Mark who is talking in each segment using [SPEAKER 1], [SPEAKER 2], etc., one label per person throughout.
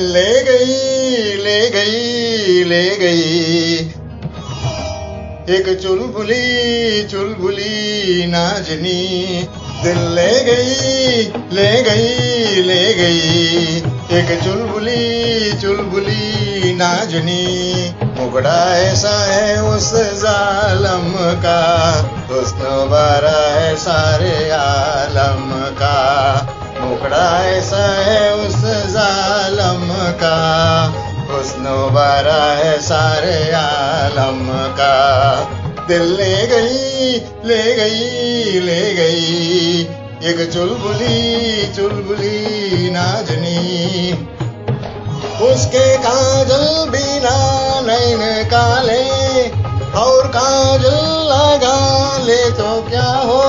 [SPEAKER 1] ले गई ले गई ले गई। एक चुलबुली चुलबुली नाजनी। दिल ले गई ले गई ले गई। एक चुलबुली चुलबुली नाजनी। मुगड़ा ऐसा है उस जालम का। हुस्न बारा है सारे आलम का। मुखड़ा ऐसा है सारे आलम का। दिल ले गई ले गई ले गई। एक चुलबुली चुलबुली नाजनी। उसके काजल बिना नैन काले, और काजल लगा ले तो क्या हो?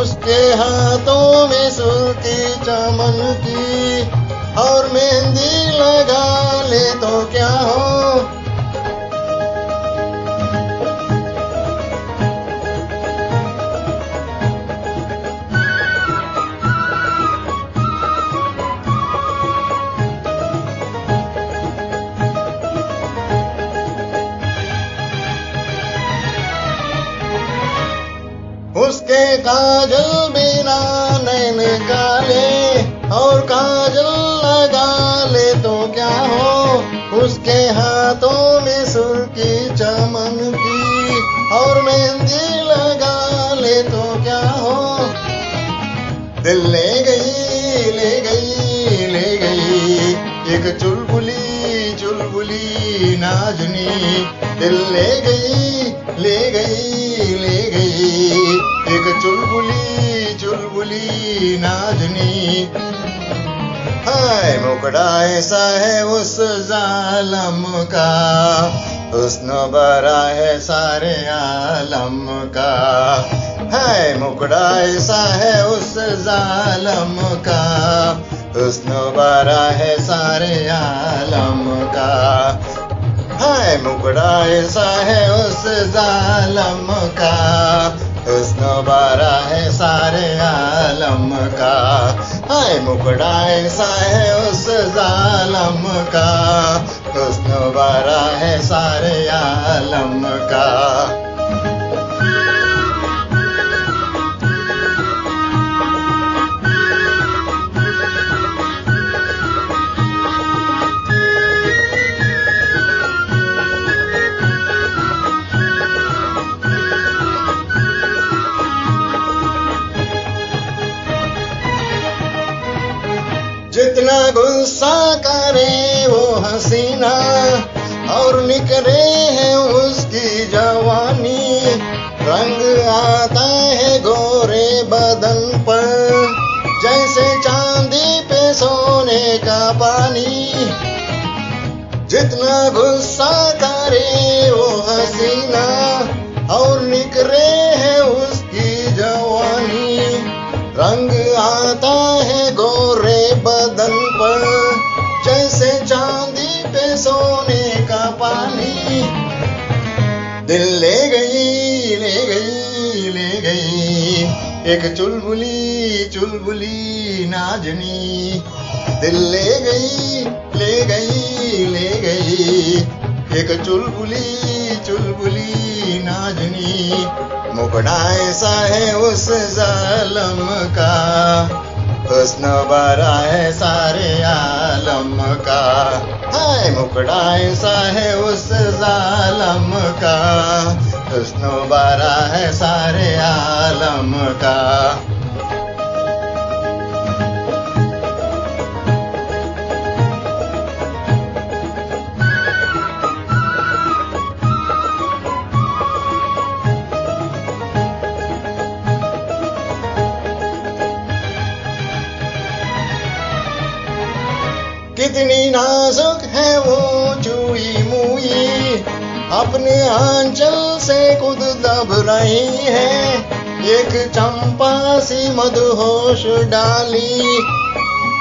[SPEAKER 1] उसके हाथों में सुर्खी चमन की, और मेहंदी लगा ले काजल बिना नैन काले और काजल लगा ले तो क्या हो? उसके हाथों में सुर्खी चमन की और मेहंदी लगा ले तो क्या हो? दिल ले गई ले गई ले गई। एक चुलबुली चुलबुली नाजनी। दिल ले गई ले गई। नाजनी। हाय, मुकड़ा ऐसा है उस जालम का। हुस्न बरा है सारे आलम का। है मुकड़ा ऐसा है उस जालम का। हुस्न बरा है सारे आलम का। है मुकड़ा ऐसा है उस जालम का। हुस्न बारा है सारे आलम का। हाय मुकड़ा, ऐसा है उस जालम का। हुस्न बारा है सारे आलम का। निकले हैं उसकी जवानी। रंग आता है गोरे बदन पर। जैसे चांदी पे सोने का पानी। जितना गुस्सा करे वो हसीना। और निकरे है एक चुलबुली चुलबुली नाजनी। दिल ले गई ले गई ले गई। एक चुलबुली चुलबुली नाजनी। मुकड़ा ऐसा है उस जालम का। हुस्न बारा है सारे आलम का। हाय मुकड़ा ऐसा है उस जालम का। हुस्न बारा है सारे आलम का। कितनी नाजुक है वो चूई मुई अपने आंचल से खुद दब रही है। एक चंपा सी मदहोश डाली,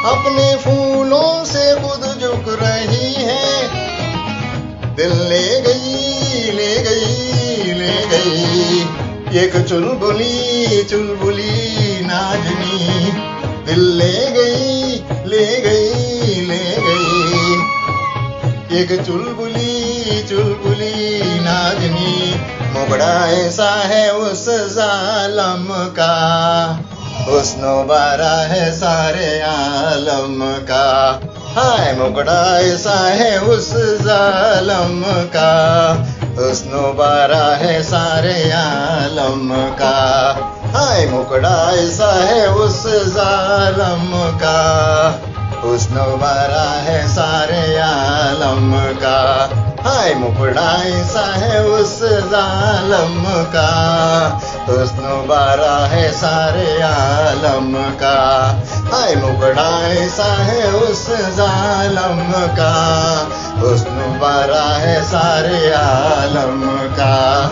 [SPEAKER 1] अपने फूलों से खुद झुक रही है। दिल ले गई ले गई ले गई, एक चुलबुली चुलबुली नाजनी। दिल ले एक चुलबुली चुलबुली नाजनी मुगड़ा ऐसा है उस जालम का। हुस्नो बारा है सारे आलम का। हाय, मुगड़ा ऐसा है उस जालम का। हुस्नो बारा है सारे आलम का। हाय मुकड़ा ऐसा है उस जालम का। हुस्न बारा है सारे आलम का। हाय मुकड़ा ऐसा है उस जालम का। उस बारा है सारे आलम का। हाय मुकड़ा ऐसा है उस जालम का। उस बारा है सारे आलम का।